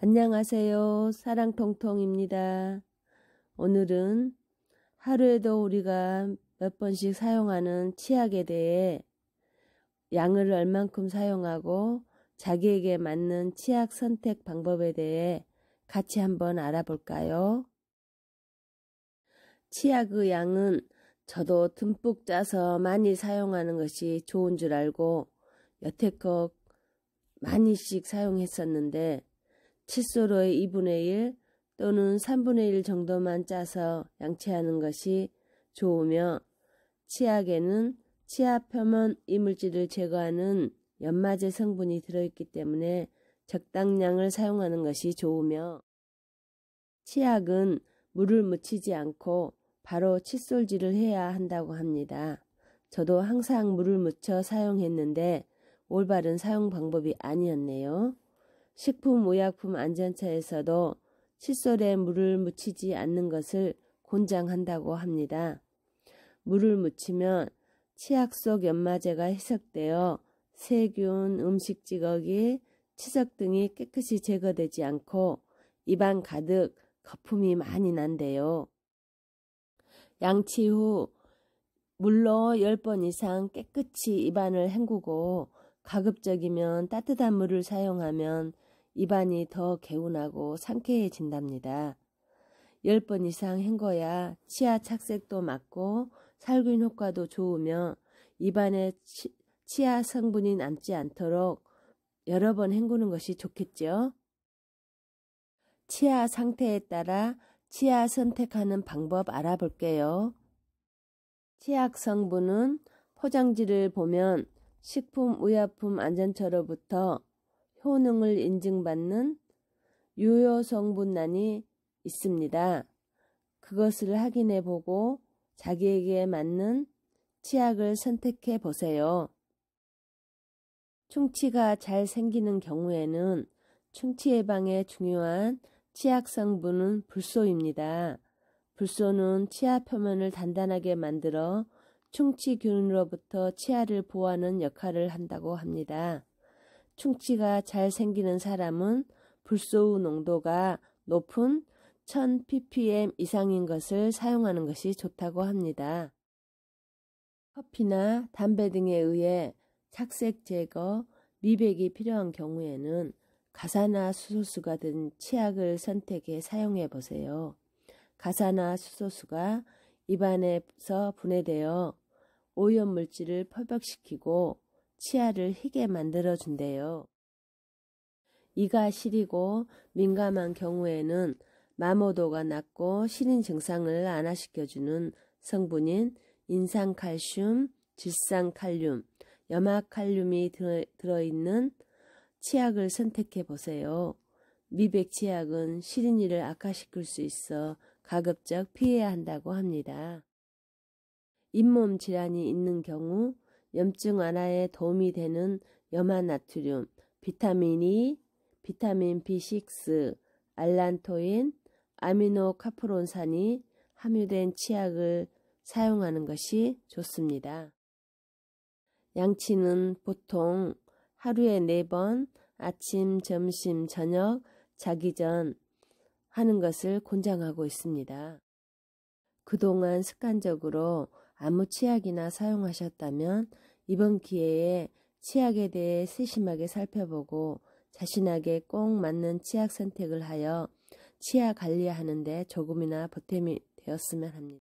안녕하세요. 사랑통통입니다. 오늘은 하루에도 우리가 몇 번씩 사용하는 치약에 대해 양을 얼만큼 사용하고 자기에게 맞는 치약 선택 방법에 대해 같이 한번 알아볼까요? 치약의 양은 저도 듬뿍 짜서 많이 사용하는 것이 좋은 줄 알고 여태껏 많이씩 사용했었는데 칫솔의 2분의 1 또는 3분의 1 정도만 짜서 양치하는 것이 좋으며 치약에는 치아 표면 이물질을 제거하는 연마제 성분이 들어있기 때문에 적당량을 사용하는 것이 좋으며 치약은 물을 묻히지 않고 바로 칫솔질을 해야 한다고 합니다. 저도 항상 물을 묻혀 사용했는데 올바른 사용 방법이 아니었네요. 식품의약품 안전처에서도 칫솔에 물을 묻히지 않는 것을 권장한다고 합니다. 물을 묻히면 치약 속 연마제가 희석되어 세균, 음식 찌꺼기, 치석 등이 깨끗이 제거되지 않고 입안 가득 거품이 많이 난대요. 양치 후 물로 10번 이상 깨끗이 입안을 헹구고 가급적이면 따뜻한 물을 사용하면 입안이 더 개운하고 상쾌해진답니다. 10번 이상 헹궈야 치아 착색도 막고 살균 효과도 좋으며 입안에 치, 치아 성분이 남지 않도록 여러 번 헹구는 것이 좋겠죠. 치아 상태에 따라 치아 선택하는 방법 알아볼게요. 치약 성분은 포장지를 보면 식품 의약품 안전처로부터 효능을 인증받는 유효 성분란이 있습니다. 그것을 확인해 보고 자기에게 맞는 치약을 선택해 보세요. 충치가 잘 생기는 경우에는 충치 예방에 중요한 치약 성분은 불소입니다. 불소는 치아 표면을 단단하게 만들어 충치균으로부터 치아를 보호하는 역할을 한다고 합니다. 충치가 잘 생기는 사람은 불소의 농도가 높은 1000ppm 이상인 것을 사용하는 것이 좋다고 합니다. 커피나 담배 등에 의해 착색 제거, 미백이 필요한 경우에는 가사나 수소수가 든 치약을 선택해 사용해 보세요. 가사나 수소수가 입안에서 분해되어 오염 물질을 퍼벽시키고 치아를 희게 만들어준대요. 이가 시리고 민감한 경우에는 마모도가 낮고 시린 증상을 안화시켜주는 성분인 인산칼슘, 질산칼륨, 염화칼륨이 들어있는 치약을 선택해 보세요. 미백 치약은 시린이를 악화시킬 수 있어 가급적 피해야 한다고 합니다. 잇몸 질환이 있는 경우 염증 완화에 도움이 되는 염화나트륨, 비타민 E, 비타민 B6, 알란토인, 아미노카프론산이 함유된 치약을 사용하는 것이 좋습니다. 양치는 보통 하루에 4번 아침, 점심, 저녁, 자기 전 하는 것을 권장하고 있습니다. 그동안 습관적으로 아무 치약이나 사용하셨다면 이번 기회에 치약에 대해 세심하게 살펴보고 자신에게 꼭 맞는 치약 선택을 하여 치아 관리하는데 조금이나 보탬이 되었으면 합니다.